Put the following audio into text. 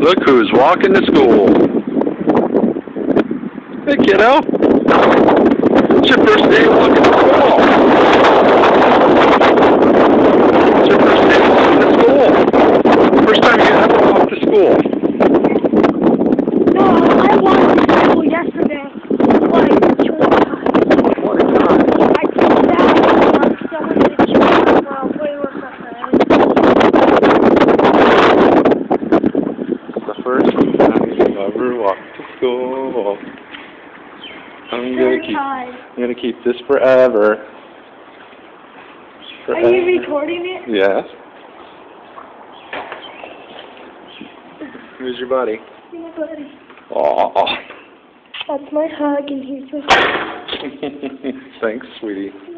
Look who's walking to school. Hey, kiddo. It's your first day walking to school. It's your first day walking to school. First time you ever walked to school. Walked school. I'm gonna keep. I'm gonna keep this forever. Are you recording it? Yes. Who's your buddy? Yeah, buddy. Aw. That's my hug, and he's my. Thanks, sweetie. You're welcome.